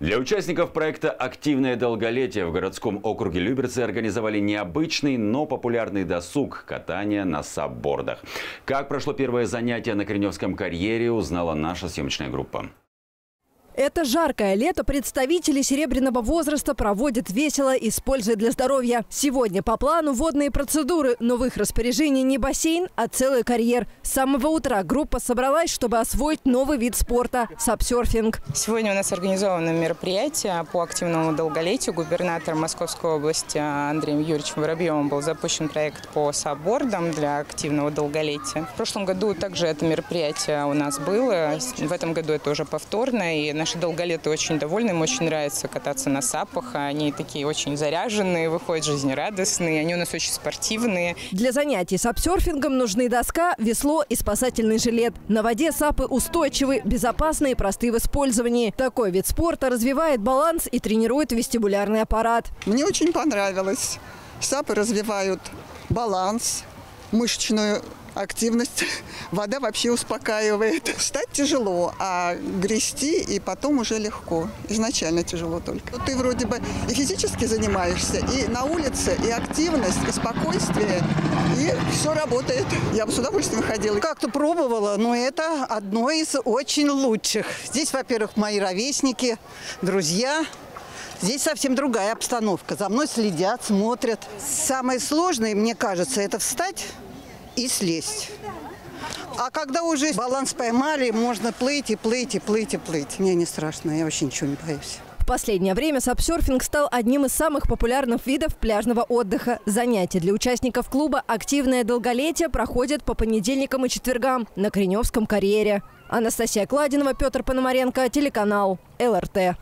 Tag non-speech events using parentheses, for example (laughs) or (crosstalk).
Для участников проекта «Активное долголетие» в городском округе Люберцы организовали необычный, но популярный досуг – катание на саббордах. Как прошло первое занятие на Кореневском карьере, узнала наша съемочная группа. Это жаркое лето представители серебряного возраста проводят весело, используя для здоровья. Сегодня по плану водные процедуры, но в их распоряжении не бассейн, а целый карьер. С самого утра группа собралась, чтобы освоить новый вид спорта – сапсерфинг. Сегодня у нас организовано мероприятие по активному долголетию. Губернатор Московской области Андреем Юрьевичем Воробьевым был запущен проект по саббордам для активного долголетия. В прошлом году также это мероприятие у нас было. В этом году это уже повторно. И Наши долголеты очень довольны, им очень нравится кататься на сапах. Они такие очень заряженные, выходят жизнерадостные, они у нас очень спортивные. Для занятий сапсерфингом нужны доска, весло и спасательный жилет. На воде сапы устойчивы, безопасны и просты в использовании. Такой вид спорта развивает баланс и тренирует вестибулярный аппарат. Мне очень понравилось. Сапы развивают баланс, мышечную активность. (laughs) Вода вообще успокаивает. (laughs) Встать тяжело, а грести и потом уже легко. Изначально тяжело только. Ты вроде бы и физически занимаешься, и на улице, и активность, и спокойствие, и все работает. Я бы с удовольствием ходила. Как-то пробовала, но это одно из очень лучших. Здесь, во-первых, мои ровесники, друзья. Здесь совсем другая обстановка. За мной следят, смотрят. Самое сложное, мне кажется, это встать и слезть. А когда уже баланс поймали, можно плыть и плыть и плыть и плыть. Мне не страшно, я вообще ничего не боюсь. В последнее время сапсерфинг стал одним из самых популярных видов пляжного отдыха. Занятия для участников клуба «Активное долголетие» проходят по понедельникам и четвергам на Кореневском карьере. Анастасия Кладинова, Петр Пономаренко, телеканал ЛРТ.